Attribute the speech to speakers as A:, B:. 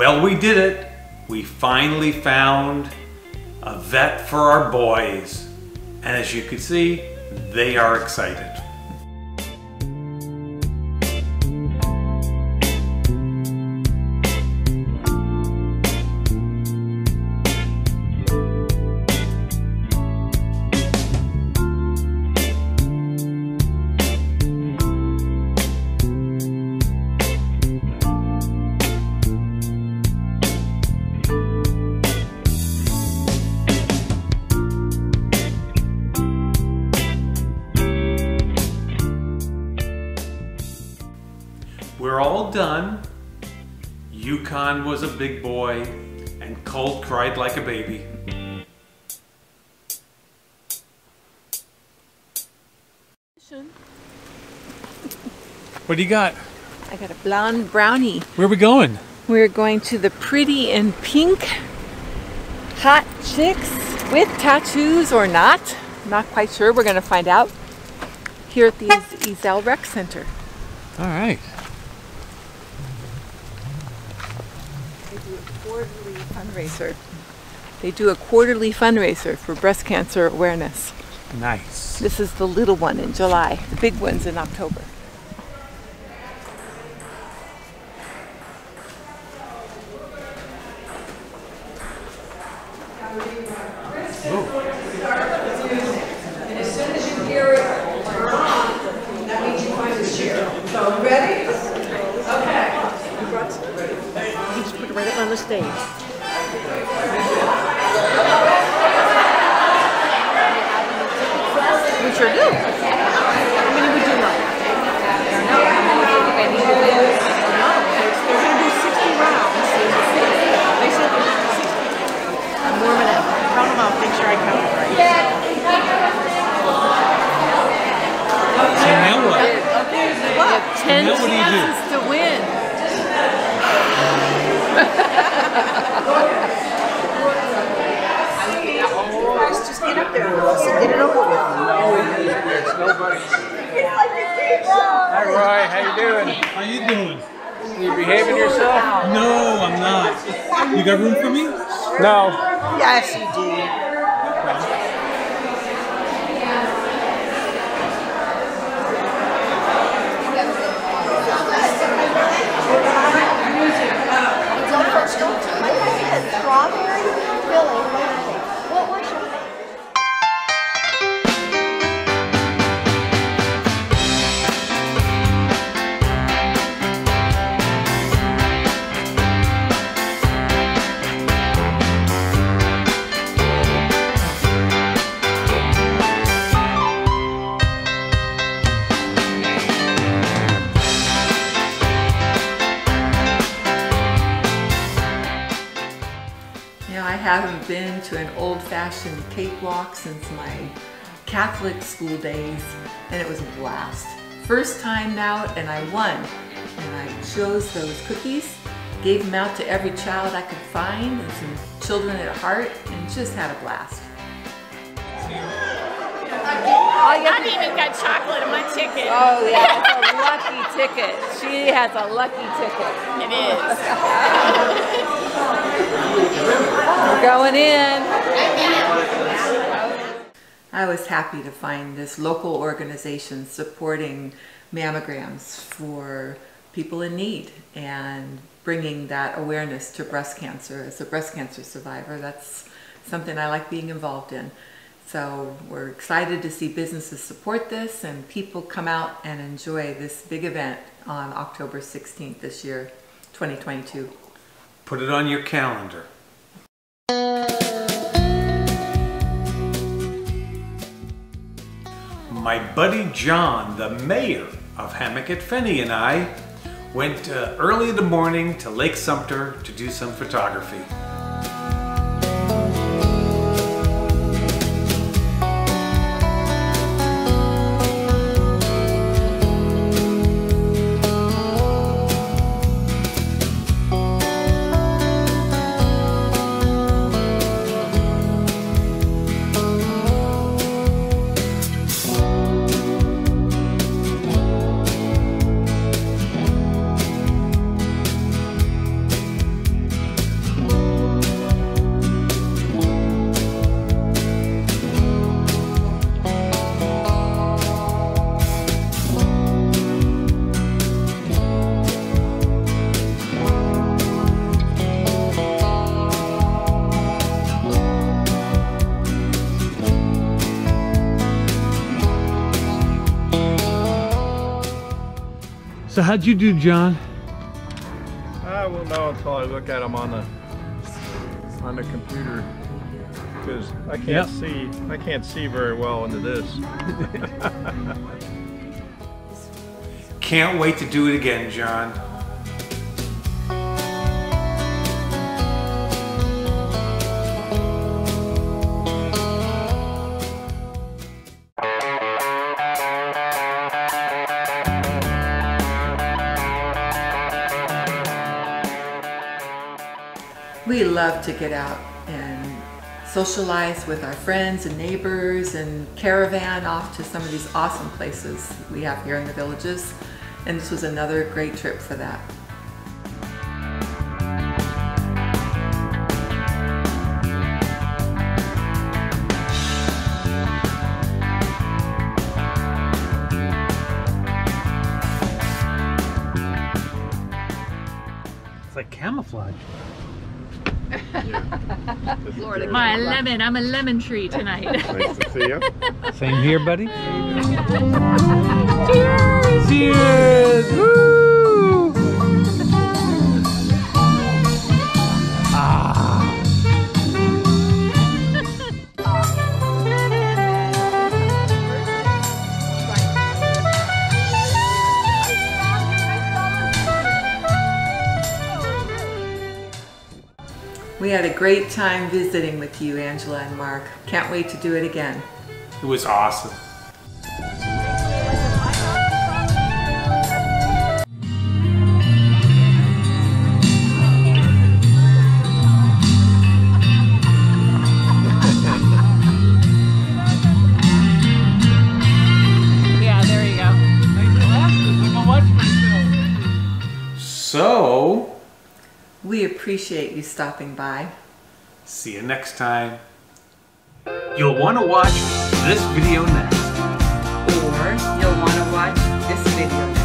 A: Well, we did it. We finally found a vet for our boys. And as you can see, they are excited. We're all done. Yukon was a big boy, and Colt cried like a baby.
B: What do you got?
C: I got a blonde brownie.
B: Where are we going?
C: We're going to the Pretty and Pink Hot Chicks with tattoos or not. Not quite sure. We're going to find out here at the Ezell Rec Center.
B: All right.
C: Quarterly fundraiser. They do a quarterly fundraiser for breast cancer awareness.
B: Nice.
C: This is the little one in July. The big one's in October. We sure do.
D: How many would you like?
C: They're going to
D: do 60 rounds. They said 60. I'm warming up. Count them out. Make sure I count it right.
B: So now what?
C: Ten
B: Now what do
C: chances to win.
D: Guys, just get up there and get it over with.
E: Hi Roy, how you doing?
A: How you doing?
E: You behaving yourself?
A: No, I'm not. You got room for me?
E: No.
D: Yes, you do.
C: Been to an old-fashioned cakewalk since my Catholic school days, and it was a blast. First time out, and I won. And I chose those cookies, gave them out to every child I could find, and some children at heart, and just had a blast.
F: I even got chocolate in my ticket.
C: Oh yeah, that's a lucky ticket. She has a lucky ticket.
F: It is.
C: We're going in. I was happy to find this local organization supporting mammograms for people in need and bringing that awareness to breast cancer. As a breast cancer survivor, that's something I like being involved in. So we're excited to see businesses support this and people come out and enjoy this big event on October 16th this year, 2022.
A: Put it on your calendar. My buddy John, the mayor of Hammock at Fenney, and I went uh, early in the morning to Lake Sumter to do some photography.
B: So how'd you do, John?
E: I won't know until I look at them on the on the computer because I can't
B: Yep.
E: see I can't see very well into this.
A: Can't wait to do it again, John.
C: We love to get out and socialize with our friends and neighbors and caravan off to some of these awesome places we have here in the villages. And this was another great trip for that.
B: It's like camouflage.
F: My lemon, I'm a lemon tree tonight.
E: nice to see you.
B: Same here, buddy. Cheers! Cheers!
C: We had a great time visiting with you, Angela and Mark. Can't wait to do it again.
A: It was awesome.
F: yeah, there you go.
A: So,
C: We appreciate you stopping by.
A: see you next time. You'll want to watch this video next.
C: Or you'll want to watch this video